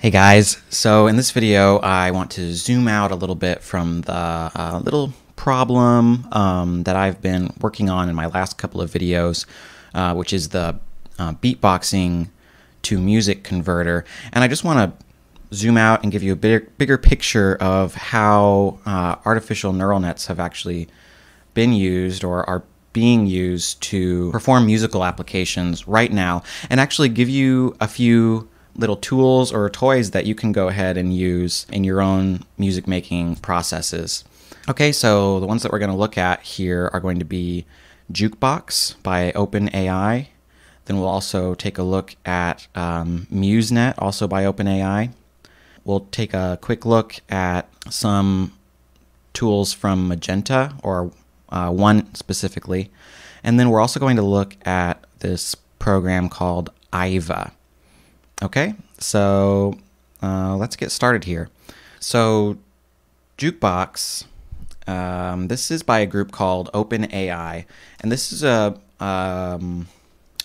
Hey guys, so in this video I want to zoom out a little bit from the uh, little problem um, that I've been working on in my last couple of videos, uh, which is the uh, beatboxing to music converter. And I just want to zoom out and give you a bigger, bigger picture of how uh, artificial neural nets have actually been used or are being used to perform musical applications right now and actually give you a few little tools or toys that you can go ahead and use in your own music making processes. Okay, so the ones that we're going to look at here are going to be Jukebox by OpenAI. Then we'll also take a look at um, MuseNet, also by OpenAI. We'll take a quick look at some tools from Magenta, or uh, one specifically. And then we're also going to look at this program called AIVA. Okay, so uh, let's get started here. So, Jukebox, um, this is by a group called OpenAI, and this is a um,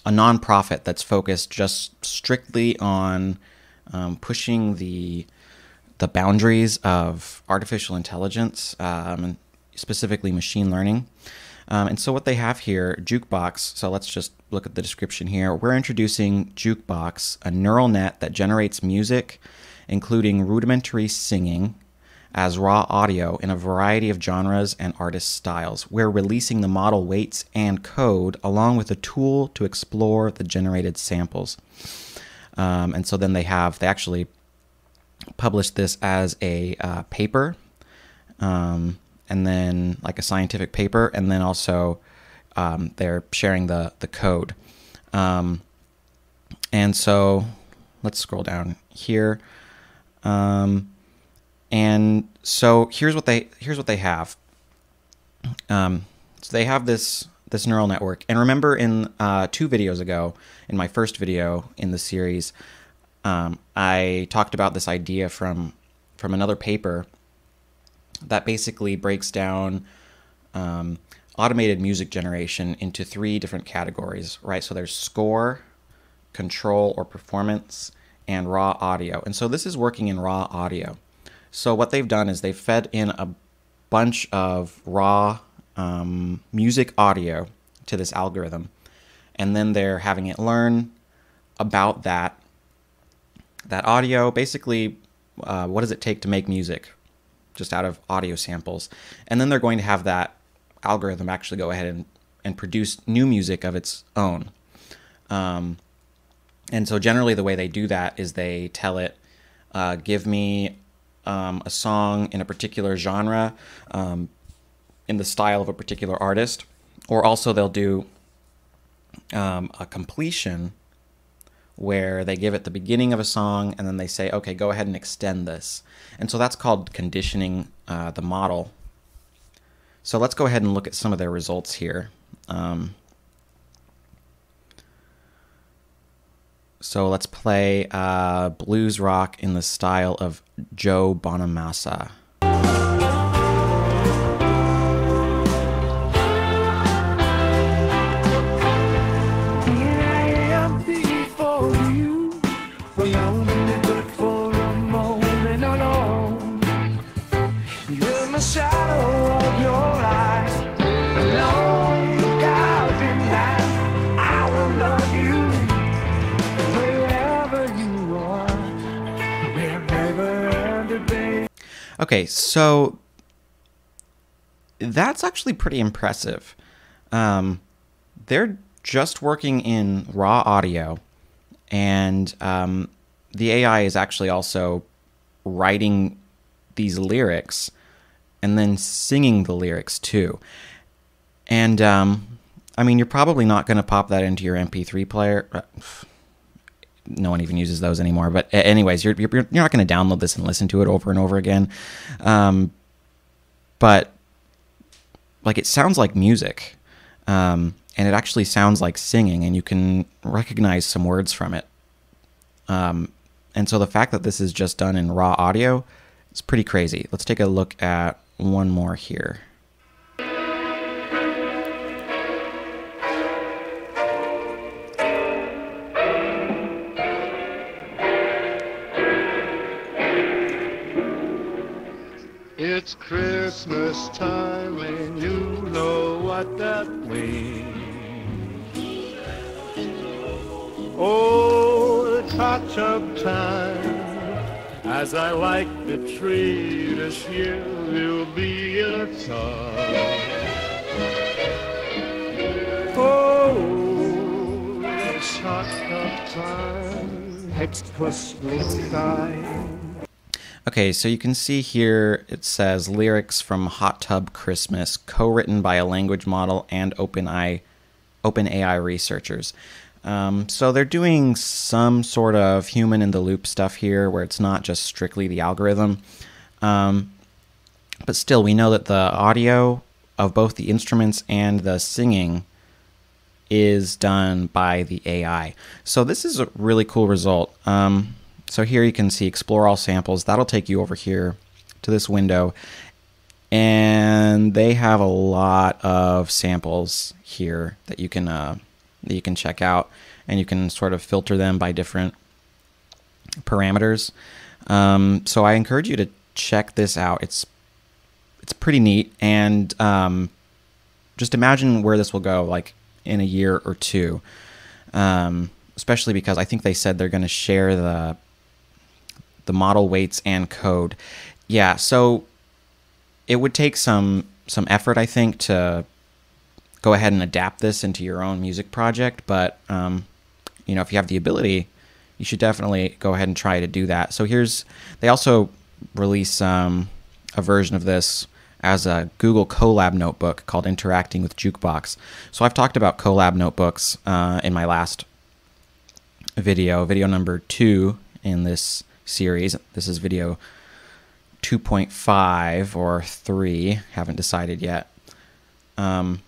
a nonprofit that's focused just strictly on um, pushing the the boundaries of artificial intelligence, um, specifically machine learning. Um, and so what they have here, Jukebox, so let's just look at the description here. We're introducing Jukebox, a neural net that generates music, including rudimentary singing, as raw audio in a variety of genres and artist styles. We're releasing the model weights and code along with a tool to explore the generated samples. Um, and so then they have, they actually published this as a uh, paper. Um, and then like a scientific paper, and then also um, they're sharing the the code. Um, and so let's scroll down here. Um, and so here's what they here's what they have. Um, so they have this this neural network. And remember, in uh, two videos ago, in my first video in the series, um, I talked about this idea from from another paper that basically breaks down um, automated music generation into three different categories, right? So there's score, control or performance, and raw audio. And so this is working in raw audio. So what they've done is they've fed in a bunch of raw um, music audio to this algorithm, and then they're having it learn about that that audio. Basically, uh, what does it take to make music? Just out of audio samples. And then they're going to have that algorithm actually go ahead and, and produce new music of its own. Um, and so generally the way they do that is they tell it, uh, give me um, a song in a particular genre um, in the style of a particular artist. Or also they'll do um, a completion where they give it the beginning of a song and then they say, okay, go ahead and extend this. And so that's called conditioning uh, the model. So let's go ahead and look at some of their results here. Um, so let's play uh, blues rock in the style of Joe Bonamassa. Okay, so that's actually pretty impressive. Um, they're just working in raw audio, and um, the AI is actually also writing these lyrics and then singing the lyrics too. And um, I mean, you're probably not going to pop that into your MP3 player. No one even uses those anymore. But anyways, you're you're, you're not going to download this and listen to it over and over again. Um, but like it sounds like music, um, and it actually sounds like singing, and you can recognize some words from it. Um, and so the fact that this is just done in raw audio is pretty crazy. Let's take a look at one more here. It's Christmas time and you know what that means. Oh, it's hot tub time. As I like the tree this year, will be a tub. Oh, it's hot tub time. It's Christmas time. Okay, so you can see here it says lyrics from Hot Tub Christmas, co-written by a language model and OpenAI, OpenAI researchers. Um, so they're doing some sort of human in the loop stuff here, where it's not just strictly the algorithm. Um, but still, we know that the audio of both the instruments and the singing is done by the AI. So this is a really cool result. Um, so here you can see explore all samples. That'll take you over here to this window. And they have a lot of samples here that you can uh, that you can check out, and you can sort of filter them by different parameters. Um, so I encourage you to check this out. It's it's pretty neat, and um, just imagine where this will go, like in a year or two. Um, especially because I think they said they're going to share the the model weights and code. Yeah, so it would take some some effort, I think, to go ahead and adapt this into your own music project. But um, you know, if you have the ability, you should definitely go ahead and try to do that. So here's they also release um, a version of this as a Google Colab notebook called Interacting with Jukebox. So I've talked about Colab notebooks uh, in my last video, video number two in this series. This is video 2.5 or 3, haven't decided yet. Um,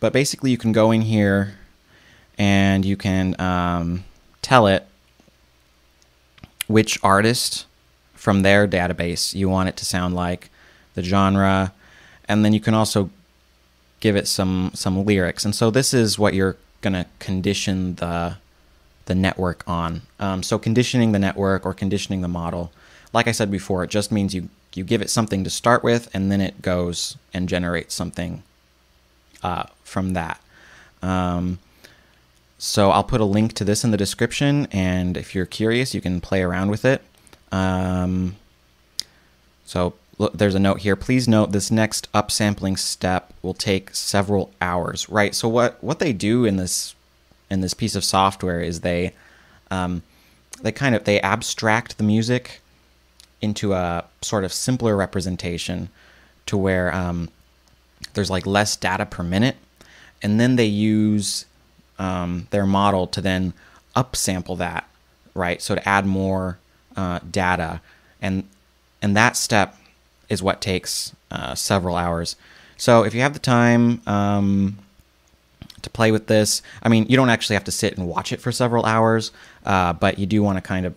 but basically, you can go in here and you can um, tell it which artist from their database you want it to sound like, the genre, and then you can also give it some some lyrics. And so this is what you're going to condition the the network on. Um, so conditioning the network or conditioning the model, like I said before, it just means you you give it something to start with, and then it goes and generates something uh, from that. Um, so I'll put a link to this in the description, and if you're curious, you can play around with it. Um, so look, there's a note here. Please note this next upsampling step will take several hours. Right. So what what they do in this in this piece of software is they um, they kind of they abstract the music into a sort of simpler representation to where um, there's like less data per minute. And then they use um, their model to then upsample that right? So to add more uh, data. And and that step is what takes uh, several hours. So if you have the time um, to play with this. I mean, you don't actually have to sit and watch it for several hours, uh, but you do want to kind of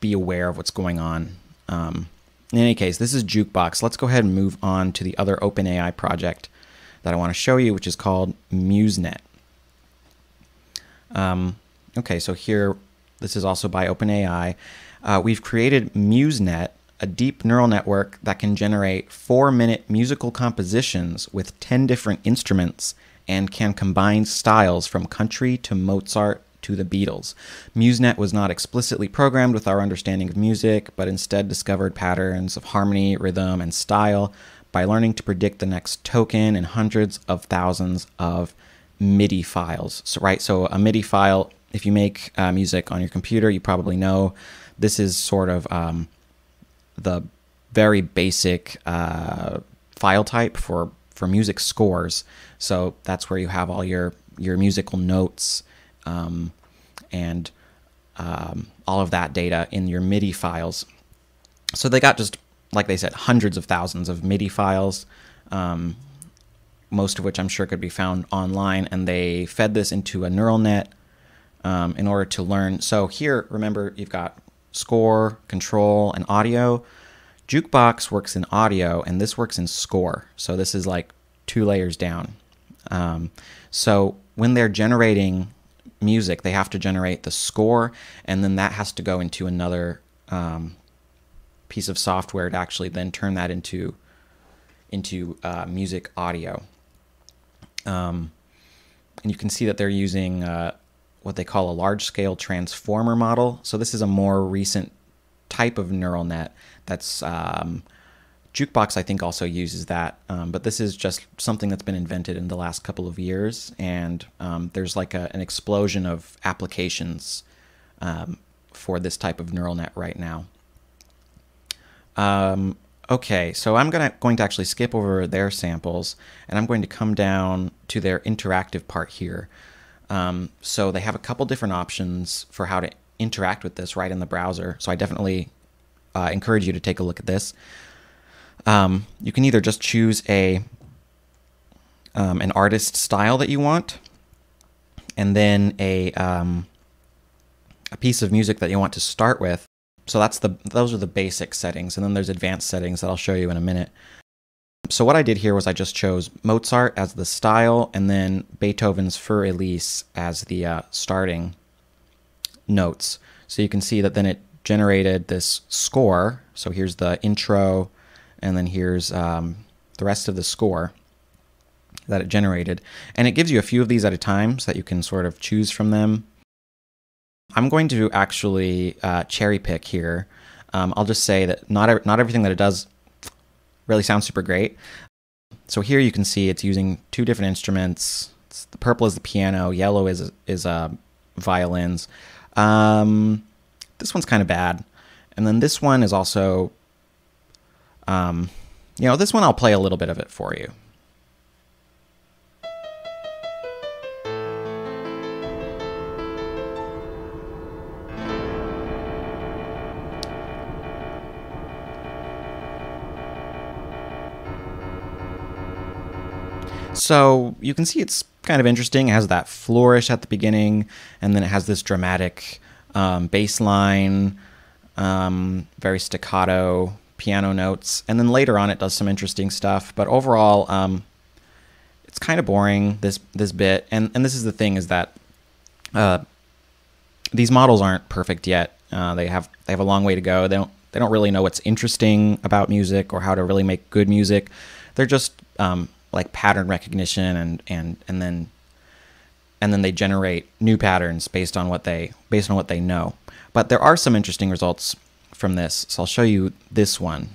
be aware of what's going on. Um, in any case, this is Jukebox. Let's go ahead and move on to the other OpenAI project that I want to show you, which is called MuseNet. Um, okay, so here, this is also by OpenAI. Uh, we've created MuseNet, a deep neural network that can generate four minute musical compositions with 10 different instruments and can combine styles from country to Mozart to the Beatles. MuseNet was not explicitly programmed with our understanding of music, but instead discovered patterns of harmony, rhythm, and style by learning to predict the next token in hundreds of thousands of MIDI files. So, right, so a MIDI file, if you make uh, music on your computer, you probably know this is sort of um, the very basic uh, file type for for music scores. So that's where you have all your your musical notes um, and um, all of that data in your MIDI files. So they got just like they said, hundreds of thousands of MIDI files, um, most of which I'm sure could be found online, and they fed this into a neural net um, in order to learn. So here, remember, you've got score, control, and audio. Jukebox works in audio, and this works in score. So this is like two layers down. Um, so when they're generating music, they have to generate the score, and then that has to go into another um, piece of software to actually then turn that into into uh, music audio. Um, and you can see that they're using uh, what they call a large scale transformer model. So this is a more recent type of neural net that's um, Jukebox, I think, also uses that, um, but this is just something that's been invented in the last couple of years, and um, there's like a, an explosion of applications um, for this type of neural net right now. Um, okay, so I'm gonna going to actually skip over their samples, and I'm going to come down to their interactive part here. Um, so they have a couple different options for how to interact with this right in the browser. So I definitely uh, encourage you to take a look at this. Um, you can either just choose a um, an artist style that you want, and then a um, a piece of music that you want to start with. So that's the those are the basic settings, and then there's advanced settings that I'll show you in a minute. So what I did here was I just chose Mozart as the style, and then Beethoven's Für Elise as the uh, starting notes. So you can see that then it generated this score. So here's the intro, and then here's um, the rest of the score that it generated. And it gives you a few of these at a time so that you can sort of choose from them. I'm going to actually uh, cherry pick here. Um, I'll just say that not, not everything that it does really sounds super great. So here you can see it's using two different instruments. It's, the purple is the piano, yellow is is uh, violins. Um, this one's kind of bad, and then this one is also um, you know, this one I'll play a little bit of it for you. So you can see it's kind of interesting. It has that flourish at the beginning, and then it has this dramatic um, bass line, um, very staccato piano notes, and then later on it does some interesting stuff. But overall, um, it's kind of boring this this bit. And and this is the thing is that uh, these models aren't perfect yet. Uh, they have they have a long way to go. They don't they don't really know what's interesting about music or how to really make good music. They're just um, like pattern recognition and and and then and then they generate new patterns based on what they based on what they know. But there are some interesting results from this. So I'll show you this one.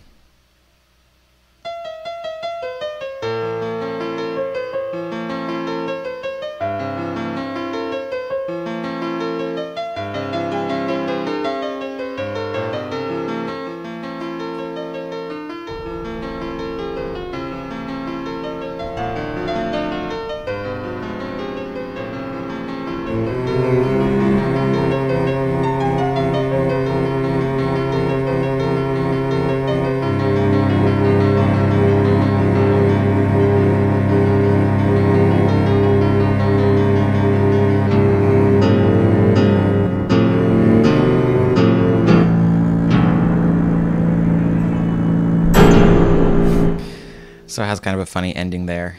Funny ending there.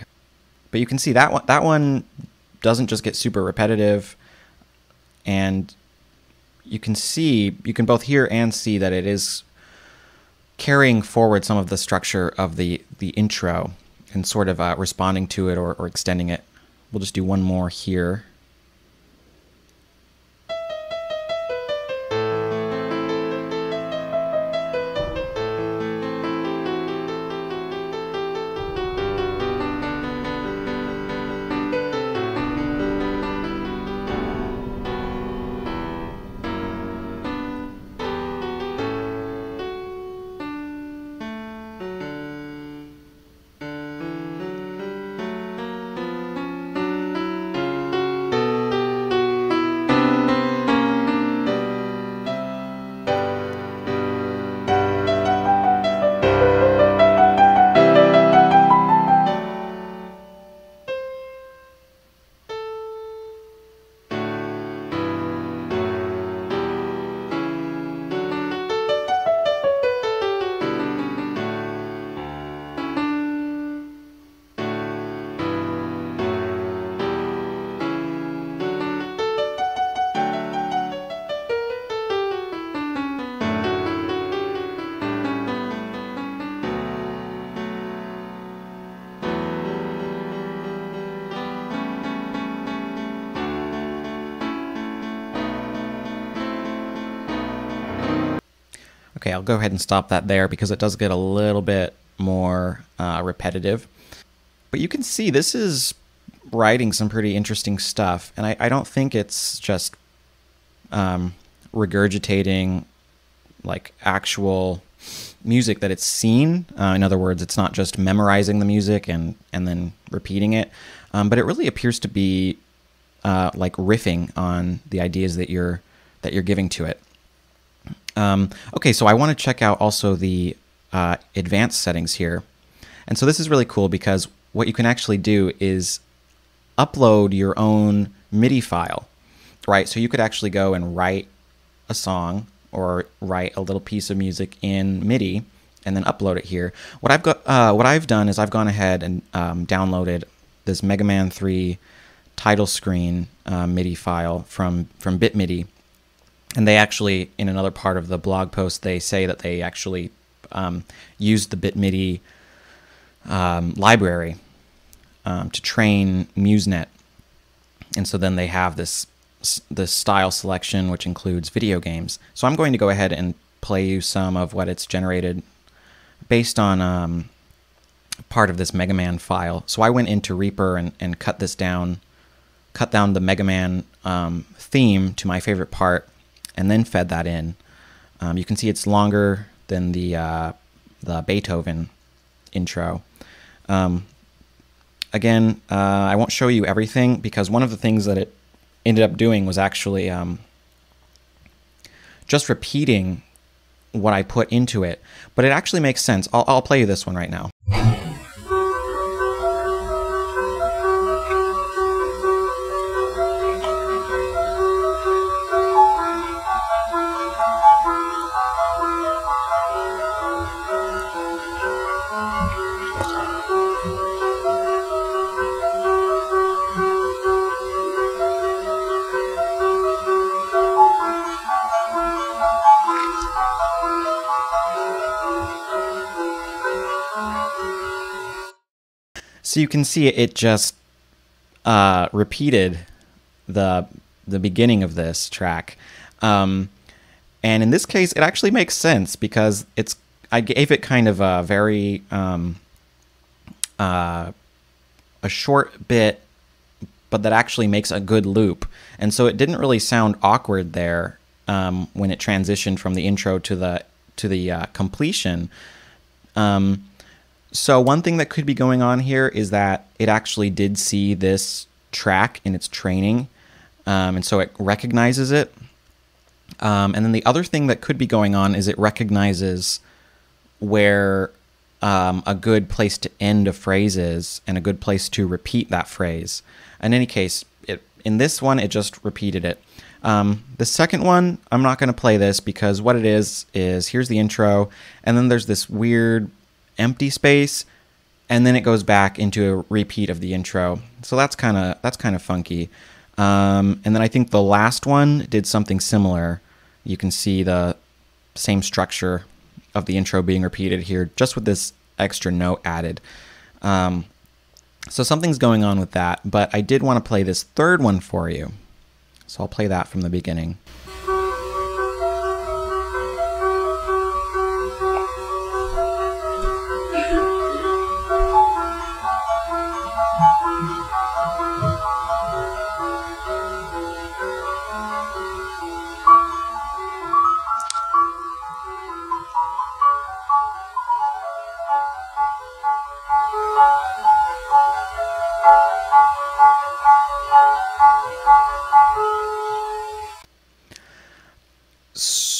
But you can see that one that one doesn't just get super repetitive and you can see you can both hear and see that it is carrying forward some of the structure of the the intro and sort of uh, responding to it or, or extending it. We'll just do one more here. I'll go ahead and stop that there because it does get a little bit more uh, repetitive. But you can see this is writing some pretty interesting stuff, and I, I don't think it's just um, regurgitating like actual music that it's seen. Uh, in other words, it's not just memorizing the music and and then repeating it, um, but it really appears to be uh, like riffing on the ideas that you're that you're giving to it. Um, okay, so I want to check out also the uh, advanced settings here, and so this is really cool because what you can actually do is upload your own MIDI file, right? So you could actually go and write a song or write a little piece of music in MIDI and then upload it here. What I've got, uh, what I've done is I've gone ahead and um, downloaded this Mega Man 3 title screen uh, MIDI file from from BitMIDI, and they actually in another part of the blog post they say that they actually um, used the BitMIDI um, library um, to train MuseNet, and so then they have this the style selection, which includes video games. So I'm going to go ahead and play you some of what it's generated based on um, part of this Mega Man file. So I went into Reaper and, and cut this down, cut down the Mega Man um, theme to my favorite part, and then fed that in. Um, you can see it's longer than the uh, the Beethoven intro. Um, again, uh, I won't show you everything because one of the things that it ended up doing was actually um, just repeating what I put into it. But it actually makes sense. I'll, I'll play you this one right now. So you can see it just uh, repeated the the beginning of this track, um, and in this case, it actually makes sense because it's I gave it kind of a very um, uh, a short bit, but that actually makes a good loop, and so it didn't really sound awkward there um, when it transitioned from the intro to the to the uh, completion. Um, so one thing that could be going on here is that it actually did see this track in its training, um, and so it recognizes it. Um, and then the other thing that could be going on is it recognizes where um, a good place to end a phrase is and a good place to repeat that phrase. In any case, it, in this one, it just repeated it. Um, the second one, I'm not going to play this because what it is is here's the intro, and then there's this weird empty space and then it goes back into a repeat of the intro. So that's kind of that's kind of funky. Um, and then I think the last one did something similar. You can see the same structure of the intro being repeated here, just with this extra note added. Um, so something's going on with that, but I did want to play this third one for you. So I'll play that from the beginning.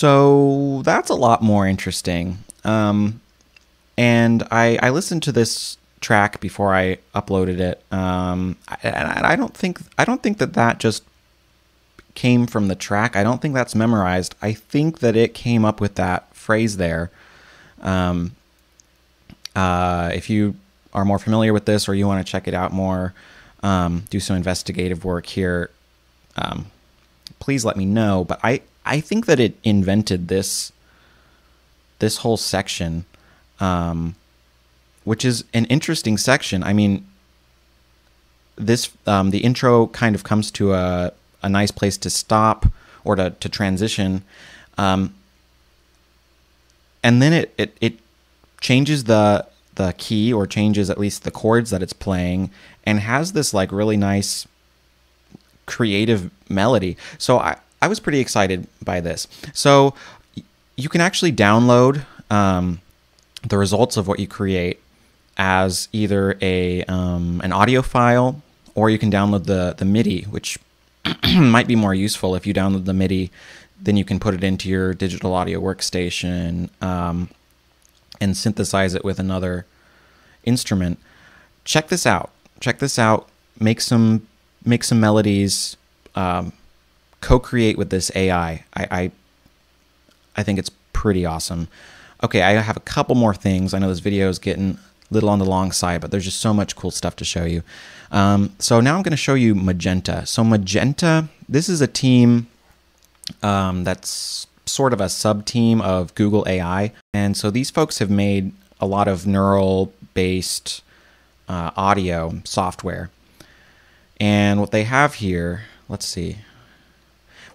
So that's a lot more interesting. Um, and I, I listened to this track before I uploaded it, um, and I, I don't think I don't think that that just came from the track. I don't think that's memorized. I think that it came up with that phrase there. Um, uh, if you are more familiar with this or you want to check it out more, um, do some investigative work here, um, please let me know. But I, I think that it invented this this whole section, um, which is an interesting section. I mean, this um, the intro kind of comes to a a nice place to stop or to to transition. Um, and then it, it, it changes the the key or changes at least the chords that it's playing and has this like really nice creative melody. So I, I was pretty excited by this. So you can actually download um, the results of what you create as either a um, an audio file or you can download the the MIDI, which might be more useful if you download the MIDI. Then you can put it into your digital audio workstation um, and synthesize it with another instrument. Check this out. Check this out. Make some make some melodies. Um, co-create with this AI. I, I I think it's pretty awesome. Okay, I have a couple more things. I know this video is getting a little on the long side, but there's just so much cool stuff to show you. Um, so now I'm going to show you Magenta. So Magenta, this is a team um, that's sort of a sub team of Google AI, and so these folks have made a lot of neural based uh, audio software. And what they have here, let's see,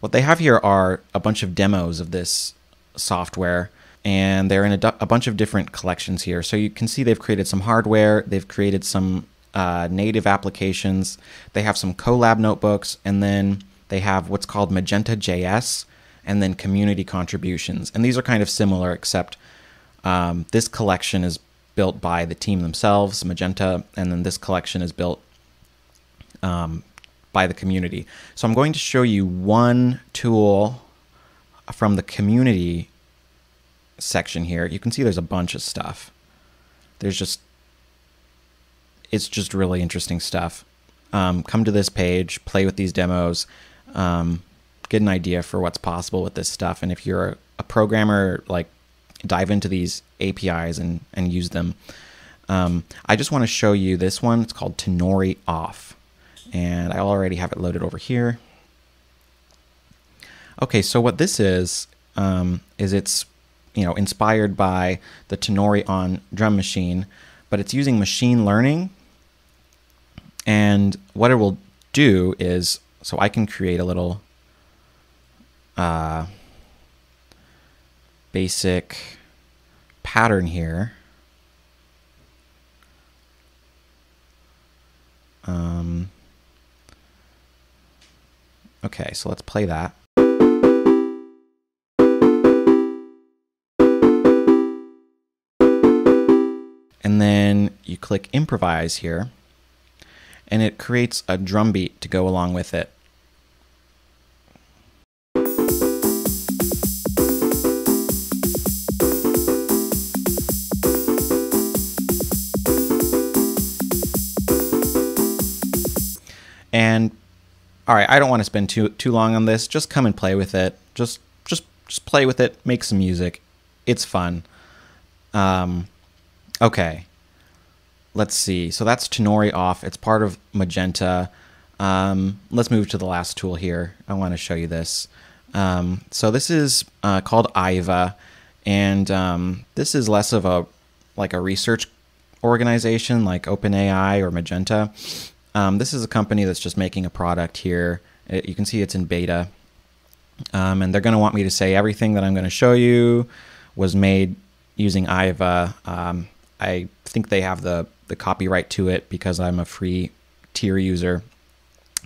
what they have here are a bunch of demos of this software, and they're in a, a bunch of different collections here. So you can see they've created some hardware, they've created some uh, native applications, they have some Colab notebooks, and then they have what's called Magenta JS, and then community contributions. And these are kind of similar, except um, this collection is built by the team themselves, Magenta, and then this collection is built um, by the community. So I'm going to show you one tool from the community section here. You can see there's a bunch of stuff. There's just, it's just really interesting stuff. Um, come to this page, play with these demos, um, get an idea for what's possible with this stuff. And if you're a, programmer like dive into these APIs and, and use them. Um, I just want to show you this one. It's called Tenori Off. And I already have it loaded over here. Okay, so what this is, um, is it's you know inspired by the Tenori-on drum machine, but it's using machine learning. And what it will do is, so I can create a little uh, basic pattern here. Um, okay, so let's play that. And then you click improvise here, and it creates a drum beat to go along with it. And all right, I don't want to spend too too long on this. Just come and play with it. Just just just play with it. Make some music. It's fun. Um, okay. Let's see. So that's Tenori off. It's part of Magenta. Um, let's move to the last tool here. I want to show you this. Um, so this is uh, called AIVA, and um, this is less of a like a research organization like OpenAI or Magenta. Um, this is a company that's just making a product here. It, you can see it's in beta. Um, and they're going to want me to say everything that I'm going to show you was made using AIVA. Um, I think they have the, the copyright to it because I'm a free tier user.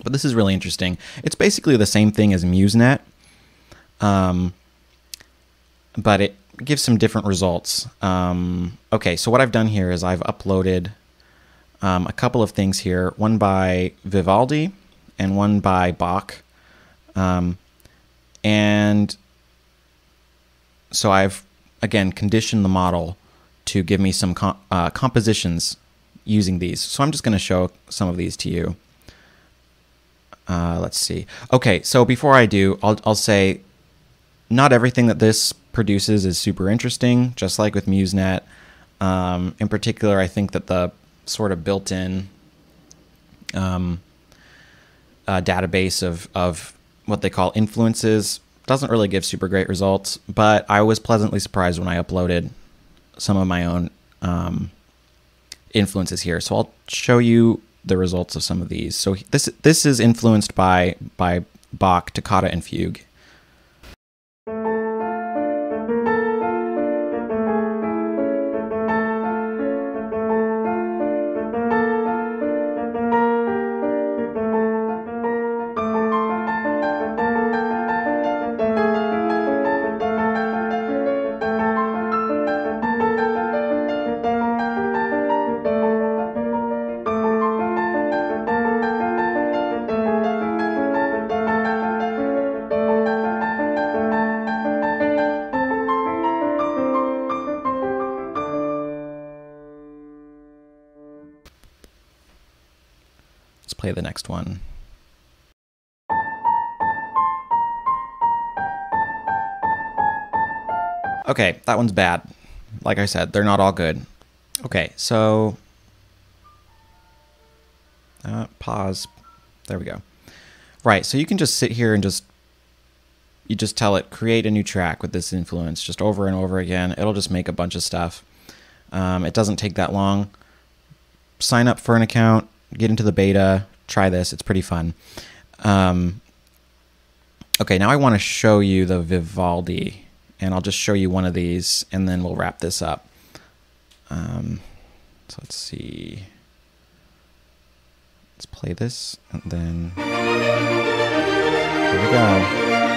But this is really interesting. It's basically the same thing as MuseNet, um, but it gives some different results. Um, okay, so what I've done here is I've uploaded um, a couple of things here one by Vivaldi and one by Bach. Um, and so I've, again, conditioned the model to give me some uh, compositions using these. So I'm just going to show some of these to you. Uh, let's see. Okay, so before I do, I'll, I'll say not everything that this produces is super interesting, just like with MuseNet. Um, in particular, I think that the sort of built-in um, database of of what they call influences. Doesn't really give super great results, but I was pleasantly surprised when I uploaded some of my own um, influences here. So I'll show you the results of some of these. So this this is influenced by by Bach, Toccata, and Fugue. Play the next one. Okay, that one's bad. Like I said, they're not all good. Okay, so uh, pause. There we go. Right, so you can just sit here and just you just tell it create a new track with this influence just over and over again. It'll just make a bunch of stuff. Um, it doesn't take that long. Sign up for an account, get into the beta, try this. It's pretty fun. Um, okay, now I want to show you the Vivaldi, and I'll just show you one of these, and then we'll wrap this up. Um, so let's see. Let's play this, and then here we go.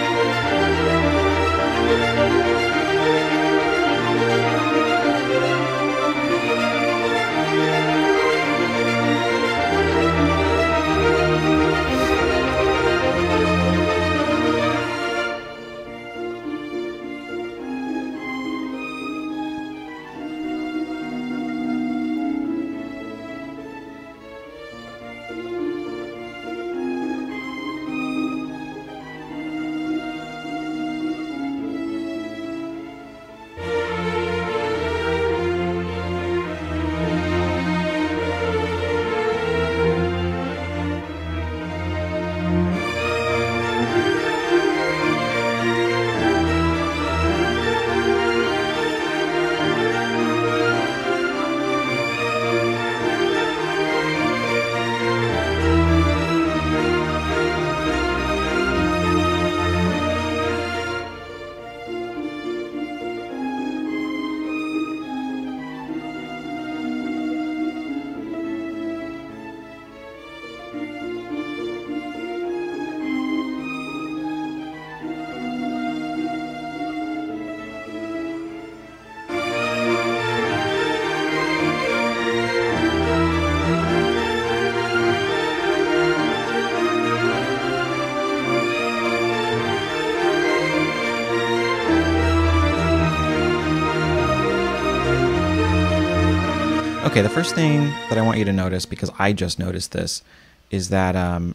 Okay, the first thing that I want you to notice, because I just noticed this, is that um,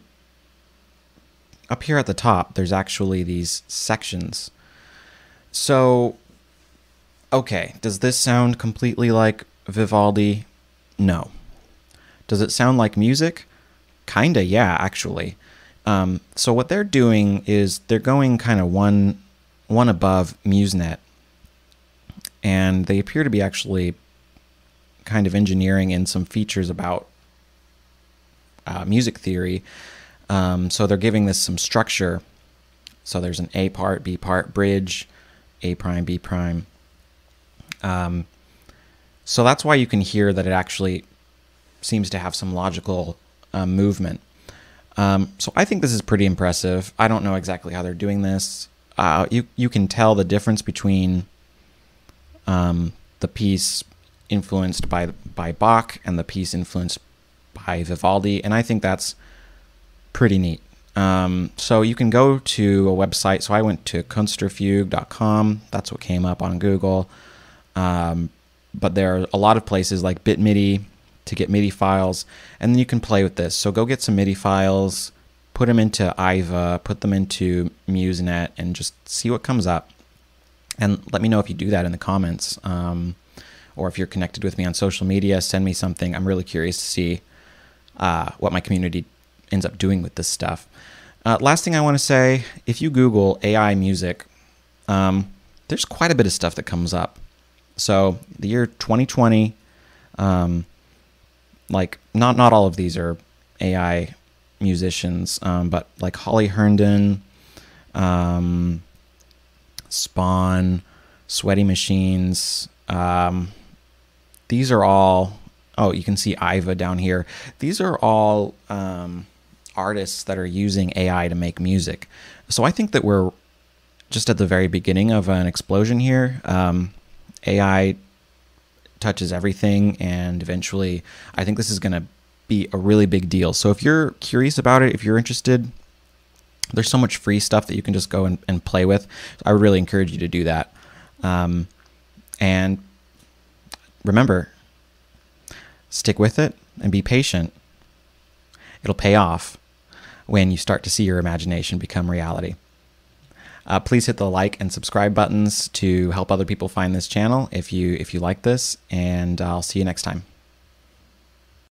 up here at the top, there's actually these sections. So, okay, does this sound completely like Vivaldi? No. Does it sound like music? Kinda, yeah, actually. Um, so what they're doing is they're going kind of one one above MuseNet, and they appear to be actually kind of engineering and some features about uh, music theory. Um, so they're giving this some structure. So there's an A part, B part, bridge, A prime, B prime. Um, so that's why you can hear that it actually seems to have some logical uh, movement. Um, so I think this is pretty impressive. I don't know exactly how they're doing this. Uh, you you can tell the difference between um, the piece influenced by by Bach and the piece influenced by Vivaldi, and I think that's pretty neat. Um, so you can go to a website. So I went to kunstderfuge.com. That's what came up on Google. Um, but there are a lot of places like BitMidi to get MIDI files, and then you can play with this. So go get some MIDI files, put them into AIVA, put them into MuseNet, and just see what comes up. And let me know if you do that in the comments. Um, or if you're connected with me on social media, send me something. I'm really curious to see uh, what my community ends up doing with this stuff. Uh, last thing I want to say if you Google AI music, um, there's quite a bit of stuff that comes up. So the year 2020, um, like not not all of these are AI musicians, um, but like Holly Herndon, um, Spawn, Sweaty Machines, um, these are all, oh, you can see AIVA down here. These are all um, artists that are using AI to make music. So I think that we're just at the very beginning of an explosion here. Um, AI touches everything, and eventually, I think this is going to be a really big deal. So if you're curious about it, if you're interested, there's so much free stuff that you can just go and, and play with. I would really encourage you to do that. Um, and remember, stick with it and be patient. it'll pay off when you start to see your imagination become reality. Uh, please hit the like and subscribe buttons to help other people find this channel if you if you like this, and I'll see you next time.